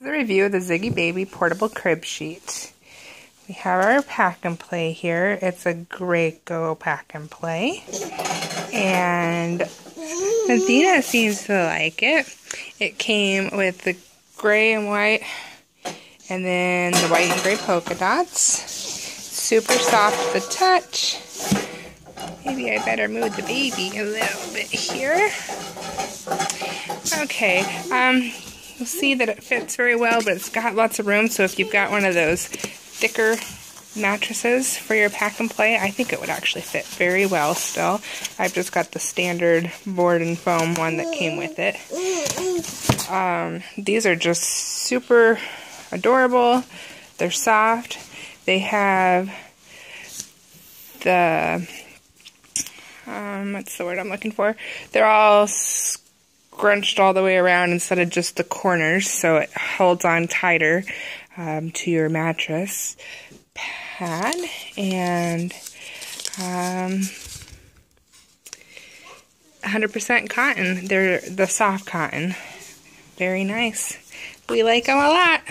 The review of the ZiggyBaby portable crib sheet. We have our pack and play here. It's a Graco pack and play. And Athena seems to like it. It came with the gray and white and then the white and gray polka dots. Super soft to touch. Maybe I better move the baby a little bit here. Okay, um, You'll see that it fits very well, but it's got lots of room, so if you've got one of those thicker mattresses for your pack and play, I think it would actually fit very well still. I've just got the standard board and foam one that came with it. Um, these are just super adorable. They're soft. They have the, um, what's the word I'm looking for? They're all scrunched all the way around instead of just the corners, so it holds on tighter um, to your mattress pad. And um, 100% cotton. They're the soft cotton. Very nice. We like them a lot.